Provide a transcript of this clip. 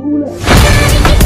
出来